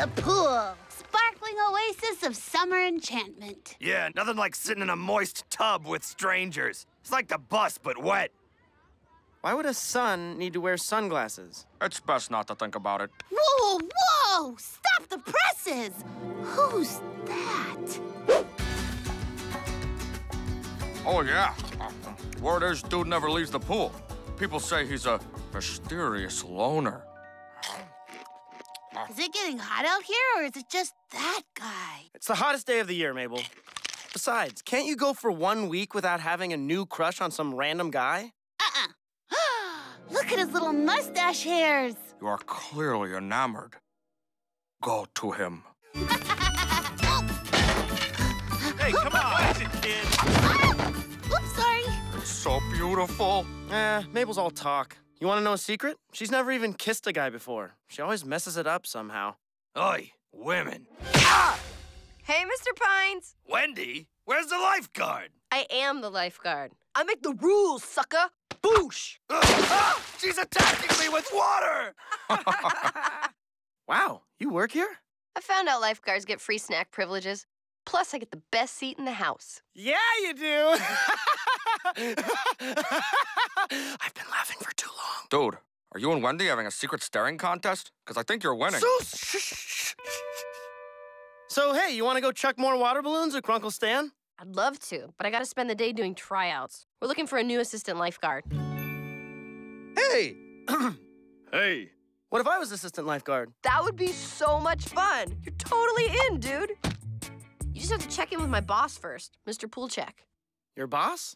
The pool. Sparkling oasis of summer enchantment. Yeah, nothing like sitting in a moist tub with strangers. It's like the bus, but wet. Why would a sun need to wear sunglasses? It's best not to think about it. Whoa, whoa! Stop the presses! Who's that? Oh, yeah. Word is, dude never leaves the pool. People say he's a mysterious loner. Is it getting hot out here, or is it just that guy? It's the hottest day of the year, Mabel. Besides, can't you go for one week without having a new crush on some random guy? Uh-uh. Look at his little mustache hairs. You are clearly enamored. Go to him. Hey, come on! What is it, kid? Oops, sorry. It's so beautiful. Eh, Mabel's all talk. You want to know a secret? She's never even kissed a guy before. She always messes it up somehow. Oi, women. Hey, Mr. Pines. Wendy, where's the lifeguard? I am the lifeguard. I make the rules, sucker. Boosh! Ah, she's attacking me with water! Wow, you work here? I found out lifeguards get free snack privileges. Plus, I get the best seat in the house. Yeah, you do. I've Dude, are you and Wendy having a secret staring contest? Because I think you're winning. So, shh, shh, shh. so hey, you want to go chuck more water balloons at Uncle Stan? I'd love to, but I gotta spend the day doing tryouts. We're looking for a new assistant lifeguard. Hey, Hey, what if I was assistant lifeguard? That would be so much fun. You're totally in, dude. You just have to check in with my boss first, Mr. Poolcheck. Your boss?